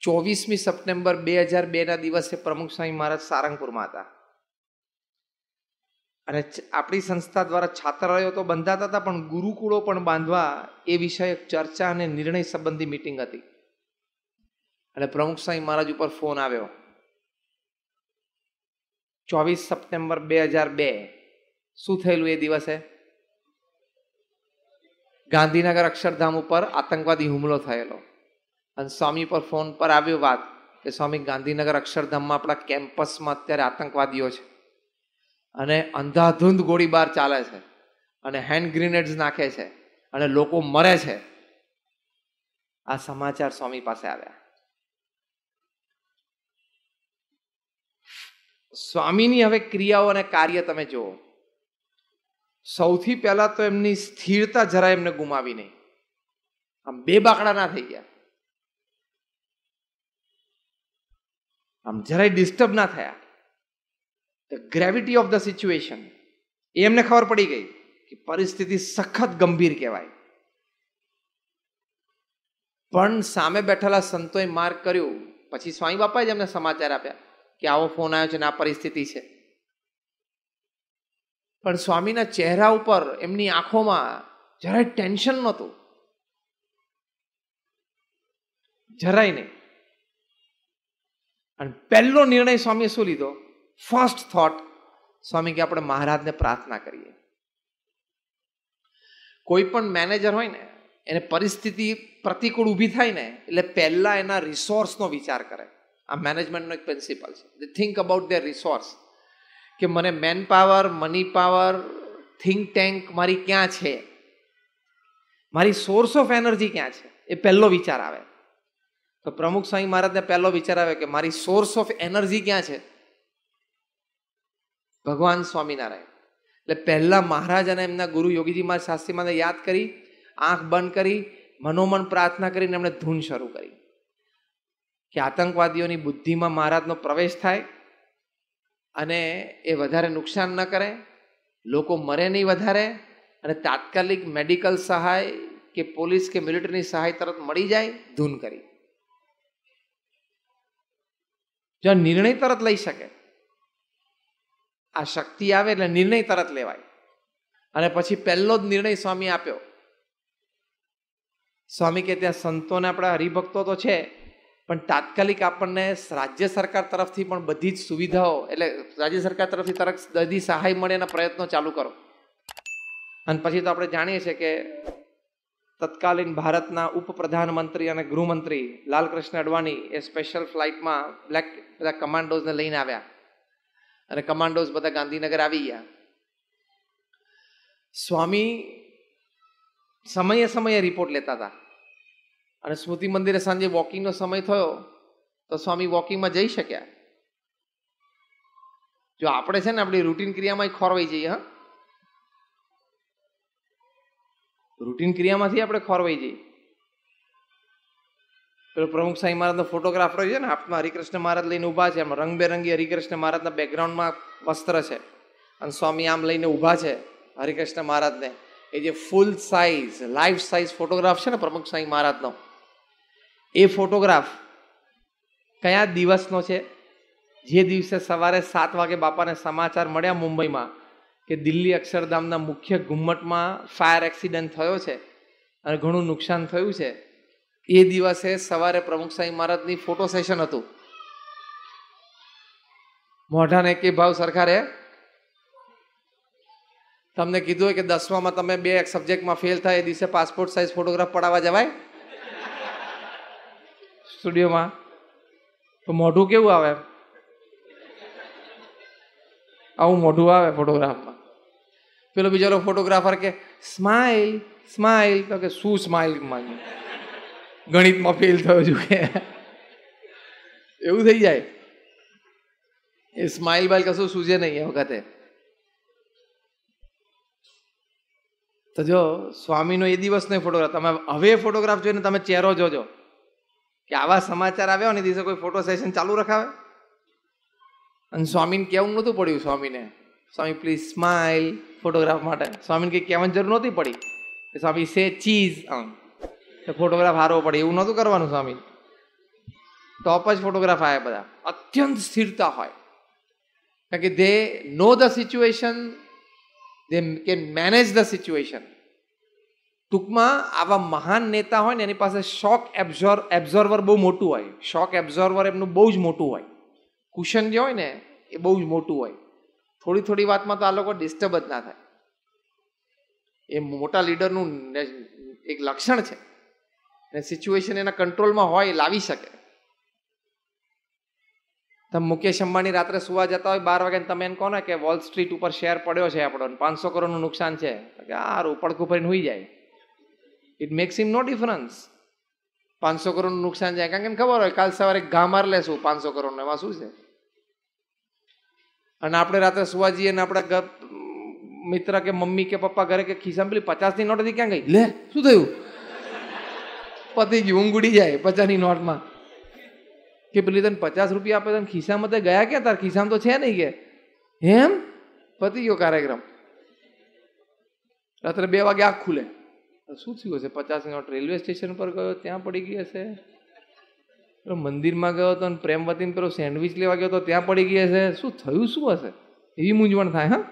ચોવીસમી September બે હજાર બેના દિવસે પ્રમુખ સ્વામી મહારાજ સારંગપુરમાં હતા. અને આપણી સંસ્થા દ્વારા છાત્રાલયો તો બંધાતા હતા, પણ ગુરુકુળો પણ બાંધવા એ વિષયક ચર્ચા અને નિર્ણય સંબંધી મિટિંગ હતી. અને પ્રમુખ સ્વામી મહારાજ ઉપર ફોન આવ્યો. ચોવીસ સપ્ટેમ્બર બે હજાર બે, શું થયેલું એ દિવસે? ગાંધીનગર અક્ષરધામ ઉપર આતંકવાદી હુમલો થયેલો. અને સ્વામી પર ફોન પર આવ્યો વાત કે સ્વામી, ગાંધીનગર અક્ષરધામમાં આપણા કેમ્પસમાં અત્યારે આતંકવાદીઓ છે. અને અંધાધૂંધ ગોળીબાર ચાલે છે અને હેન્ડ ગ્રેનેડ્સ નાખે છે અને લોકો મરે છે. આ સમાચાર સ્વામી પાસે આવ્યા. સ્વામીની હવે ક્રિયાઓ અને કાર્ય તમે જુઓ. સૌથી પહેલા તો એમની સ્થિરતા જરા એમને ગુમાવી નહીં. આમ બે બાકડા ના થઈ ગયા. આમ જરાય ડિસ્ટર્બ ના થયા. The gravity of the situation એ એમને ખબર પડી ગઈ કે પરિસ્થિતિ સખત ગંભીર કહેવાય. પણ સામે બેઠેલા સંતોએ માર્ક કર્યું. પછી સ્વામી બાપાએ જ એમને સમાચાર આપ્યા કે આવો ફોન આવ્યો છે ને આ પરિસ્થિતિ છે. પણ સ્વામીના ચહેરા ઉપર એમની આંખોમાં જરાય ટેન્શન નહોતું. જરાય નહીં. અને પહેલો નિર્ણય સ્વામીએ શું લીધો? ફર્સ્ટ થોટ સ્વામી કે આપણે મહારાજને પ્રાર્થના કરીએ. કોઈ પણ મેનેજર હોય ને, એને પરિસ્થિતિ પ્રતિકૂળ ઊભી થાય ને, એટલે પહેલાં એના રિસોર્સનો વિચાર કરે. આ મેનેજમેન્ટનો એક પ્રિન્સિપલ છે. They think about their resource કે મને man power money power think tank મારી ક્યાં છે? મારી સોર્સ ઓફ એનર્જી ક્યાં છે? એ પહેલો વિચાર આવે. તો પ્રમુખ સ્વામી મહારાજને પહેલો વિચાર આવે કે મારી સોર્સ ઓફ એનર્જી ક્યાં છે? ભગવાન સ્વામિનારાયણ. એટલે પહેલા મહારાજ અને એમના ગુરુ યોગીજી મહારાજ શાસ્ત્રીમાને યાદ કરી, આંખ બંધ કરી, મનોમન પ્રાર્થના કરીને એમણે ધૂન શરૂ કરી. કે આતંકવાદીઓની બુદ્ધિમાં મહારાજનો પ્રવેશ થાય અને એ વધારે નુકસાન ન કરે, લોકો મરે નહીં વધારે અને તાત્કાલિક મેડિકલ સહાય કે પોલીસ કે મિલિટરીની સહાય તરત મળી જાય, ધૂન કરી. જો નિર્ણય તરત લઈ શકે. આ શક્તિ આવે એટલે નિર્ણય તરત લેવાય. અને પછી પહેલો જ નિર્ણય સ્વામી આપ્યો. સ્વામી કે ત્યાં સંતોને આપણા હરિભક્તો તો છે, પણ તાત્કાલિક આપણને રાજ્ય સરકાર તરફથી પણ બધી જ સુવિધાઓ, એટલે રાજ્ય સરકાર તરફથી તરત બધી સહાય મળે એના પ્રયત્નો ચાલુ કરો. અને પછી તો આપણે જાણીએ છીએ કે તત્કાલીન ભારતના ઉપપ્રધાનમંત્રી અને ગૃહમંત્રી લાલકૃષ્ણ અડવાણી એ સ્પેશિયલ ફ્લાઇટમાં બ્લેક બધા કમાન્ડોઝને લઈને આવ્યા. અને કમાન્ડોઝ બધા ગાંધીનગર આવી ગયા. સ્વામી સમયે સમયે રિપોર્ટ લેતા હતા. અને સ્મૃતિ મંદિરે સાંજે વોકિંગનો સમય થયો, તો સ્વામી વોકિંગમાં જઈ શક્યા. જો આપણે છે ને આપણી રૂટીન ક્રિયામાં ખોરવાઈ જઈએ, હા? રૂટીન ક્રિયામાંથી આપણે ખોરવાઈ જઈએ. પેલો પ્રમુખ સાંઈ મહારાજનો ફોટોગ્રાફર છે ને, હાથમાં હરિકૃષ્ણ મહારાજ લઈને ઊભા છે, એમાં રંગબેરંગી હરિકૃષ્ણ મહારાજના બેકગ્રાઉન્ડમાં વસ્ત્ર છે. અને સ્વામી આમ લઈને ઊભા છે હરિકૃષ્ણ મહારાજને. એ જે full size life size photograph છે ને પ્રમુખ સાંઈ મહારાજનો, એ ફોટોગ્રાફ કયા દિવસનો છે? જે દિવસે સવારે સાત વાગે બાપાને સમાચાર મળ્યા મુંબઈમાં કે દિલ્હી અક્ષરધામના મુખ્ય ઘુમ્મટમાં ફાયર એક્સિડન્ટ થયો છે અને ઘણું નુકસાન થયું છે. એ દિવસે સવારે પ્રમુખ સાહેબ મહારાજની ફોટો સેશન હતું. મોઢાને કે ભાવ સરકારે? તમને કીધું હોય કે દસમામાં તમે બે સબ્જેક્ટમાં ફેલ થાય, એ દિવસે પાસપોર્ટ સાઇઝ ફોટોગ્રાફ પડાવવા જવાય? સ્ટુડિયોમાં? તો મોઢું કેવું આવે? આવું મોઢું આવે ફોટોગ્રાફમાં પેલો બીજો ફોટોગ્રાફર કે સ્માઇલ સ્માઇલ તો કે, શું સ્માઇલ માંગ્યું ગણિતમાં ફેલ થયો છું કે. એવું થઈ જાય. એ સ્માઇલ બાઇલ કશું સૂજે નહીં એ વખતે. તો જો, સ્વામીનો એ દિવસનો ફોટોગ્રાફ તમે હવે ફોટોગ્રાફ જોઈને તમે ચહેરો જોજો. કે આવા સમાચાર આવ્યા ને દિવસે કોઈ ફોટો સેશન ચાલુ રખાવે? અને સ્વામીને કેવું નહોતું પડ્યું સ્વામીને. સ્વામી પ્લીઝ સ્માઇલ ફોટોગ્રાફ માટે. સ્વામીને કંઈ કહેવાની જરૂર નહોતી પડી. સ્વામી સે ચીઝ આમ. ફોટોગ્રાફ હારવો પડે. એવું નહોતું કરવાનું સ્વામી. ટોપ જ ફોટોગ્રાફ આવ્યા બધા. અત્યંત સ્થિરતા હોય. કારણ કે they know the situation they can manage the situation ટૂંકમાં આવા મહાન નેતા હોય ને, એની પાસે શોક એબ્ઝોર એબ્ઝોર્વર બહુ મોટું હોય. શોક એબ્ઝોર્વર એમનું બહુ જ મોટું હોય. કુશન જે હોય ને, એ બહુ જ મોટું હોય. થોડી થોડી વાતમાં તો આ લોકો ડિસ્ટર્બ જ ના થાય. એ મોટા લીડરનું એક લક્ષણ છે. ને સિચ્યુએશન એના કંટ્રોલમાં હોય લાવી શકે. તમે મુકેશ અંબાણી રાત્રે સુવા જતા હોય, બાર વાગે તમે એમ કહો ને કે વોલ સ્ટ્રીટ ઉપર શેર પડ્યો છે આપણો પાંચસો કરોડનું નુકસાન છે. કે આ પડખું ભરીને હોઈ જાય. It makes them no difference પાંચસો કરોડનું નુકસાન જાય. કારણ કે ખબર હોય, કાલ સવારે ગામાર લેશું, પાંચસો કરોડનું. એમાં શું છે? અને આપણે રાત્રે સુવા જઈએ ને આપણા મિત્ર કે મમ્મી કે પપ્પા ઘરે કે ખિસ્સામાં પેલી પચાસની નોટ હતી ક્યાં ગઈ? લે, શું થયું? પતી ગયું ઊંઘ ઉડી જાય પચાસની નોટમાં કે પેલી તને પચાસ રૂપિયા આપે તને ખિસ્સામાં તો ગયા ક્યાં? તાર ખિસ્સામાં તો છે નહીં કે. એમ? પતી ગયો કાર્યક્રમ. રાત્રે બે વાગે આંખ ખુલે. શું થયું હશે? પચાસ નોટ રેલવે સ્ટેશન પર ગયો, ત્યાં પડી ગઈ હશે? મંદિરમાં ગયો હતો અને પ્રેમવતીને પેલો સેન્ડવિચ લેવા ગયો તો ત્યાં પડી ગયા છે શું થયું? શું હશે? એવી મૂંઝવણ થાય, હા?